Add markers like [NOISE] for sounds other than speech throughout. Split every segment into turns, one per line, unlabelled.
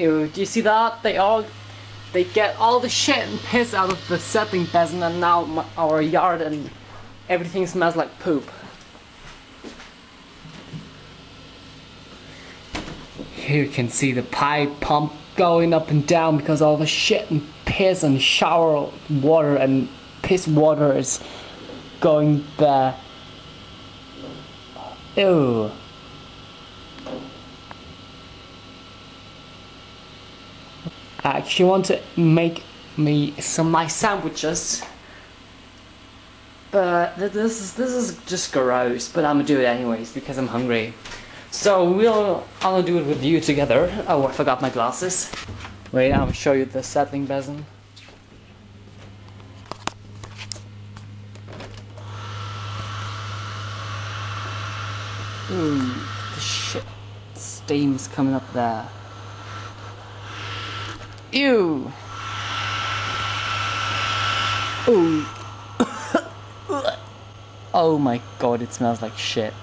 Ew, do you see that? They all, they get all the shit and piss out of the settling basin and now my, our yard and everything smells like poop. Here you can see the pipe pump going up and down because all the shit and piss and shower water and piss water is going there. Ew. I actually want to make me some nice sandwiches. But th- this is this is just gross, but I'm gonna do it anyways because I'm hungry. So we'll I'll do it with you together. Oh, I forgot my glasses. Wait, I'll show you the settling basin. Ooh, the shit steam's coming up there. Ew. Ooh. [COUGHS] oh my god, it smells like shit.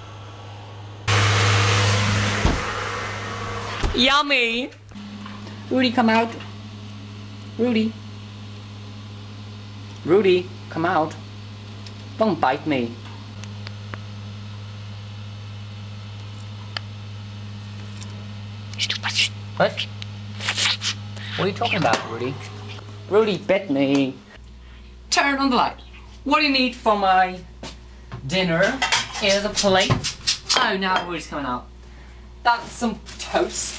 Yummy! Rudy, come out. Rudy. Rudy, come out. Don't bite me. What? What are you talking about, Rudy? Rudy bit me. Turn on the light. What do you need for my dinner? Here's a plate. Oh, now Rudy's coming out. That's some toast.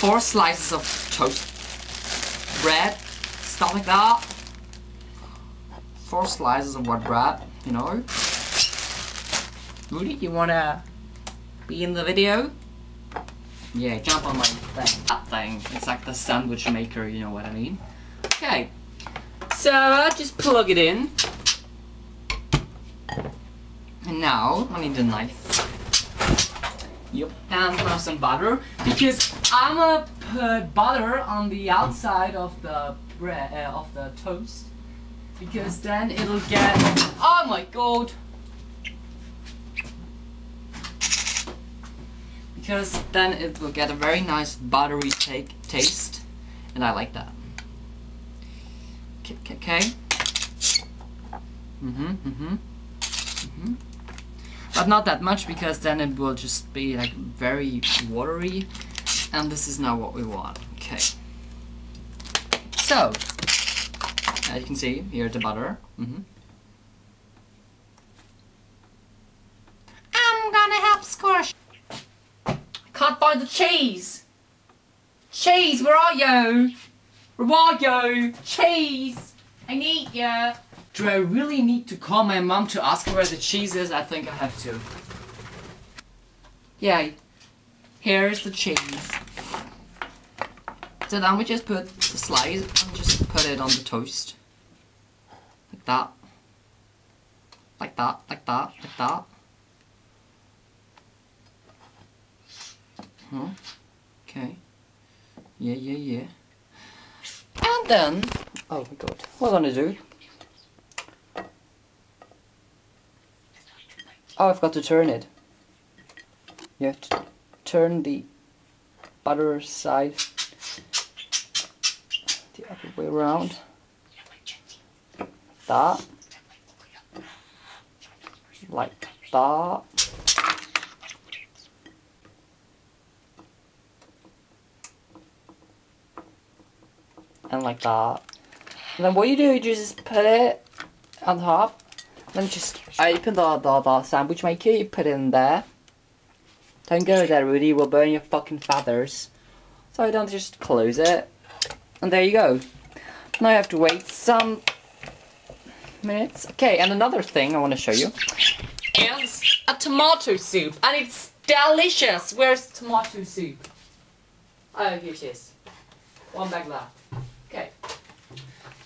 Four slices of toast. Bread. Stuff like that. Four slices of white bread, you know. Rudy, you wanna be in the video? Yeah, jump on my thing. That thing. It's like the sandwich maker, you know what I mean? Okay. So I just plug it in. And now I need a knife. Yep. And now some butter. Because I'm gonna put butter on the outside of the bread uh, of the toast. Because then it'll get Oh my god! Because then it will get a very nice buttery take taste and I like that. Okay okay mm-hmm mm-hmm mm-hmm. But not that much because then it will just be like very watery and this is not what we want. Okay so as you can see here's the butter. Mm-hmm. I'm gonna help squash can't find the cheese. Cheese, where are you? Where are you? Cheese, I need you. Do I really need to call my mom to ask her where the cheese is? I think I have to. Yeah, here's the cheese. So then we just put the slice and just put it on the toast. Like that. Like that, like that, like that. Huh? Okay. Yeah, yeah, yeah. And then, oh my god, what am I gonna do? Oh, I've got to turn it. You have to turn the butter side the other way around. Like that. Like that. Like that. And then what you do, you just put it on top. Then just open the, the, the sandwich maker, you put it in there. Don't go there, Rudy, we'll burn your fucking feathers. So I don't just close it. And there you go. Now you have to wait some minutes. Okay, and another thing I want to show you is a tomato soup. And it's delicious. Where's tomato soup? Oh, here it is. One bag left.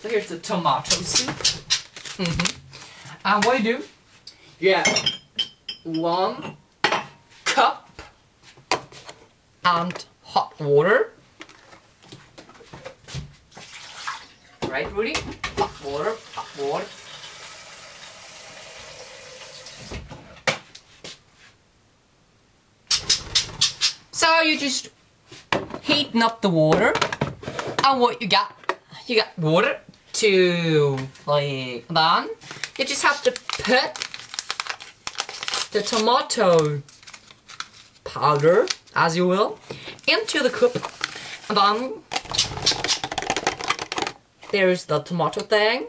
So here's the tomato soup. Mm -hmm. And what you do, you get one cup and hot water. Right, Rudy? Hot water, hot water. So you just heating up the water. And what you got? You got water to like then you just have to put the tomato powder, as you will, into the cup. And then there's the tomato thing,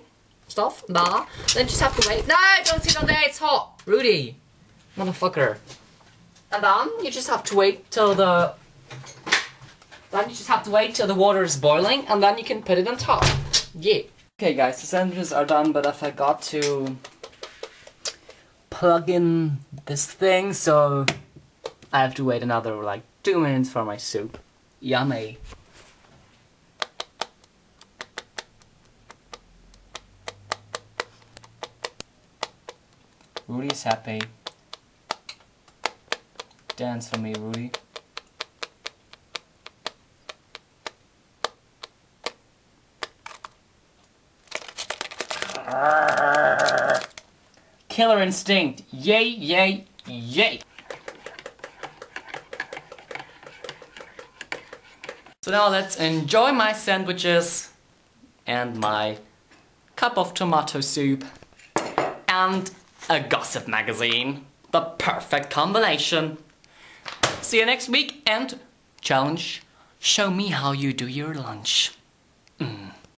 stuff, nah. Then just have to wait. No, don't sit on there, it's hot. Rudy, motherfucker. And then you just have to wait till the then you just have to wait till the water is boiling and then you can put it on top. Yeah. Okay guys, the sandwiches are done, but I forgot to plug in this thing, so I have to wait another like two minutes for my soup. Yummy. Rudy's happy. Dance for me, Rudy. Killer instinct. Yay, yay, yay. So now let's enjoy my sandwiches and my cup of tomato soup and a gossip magazine. The perfect combination. See you next week and challenge. Show me how you do your lunch.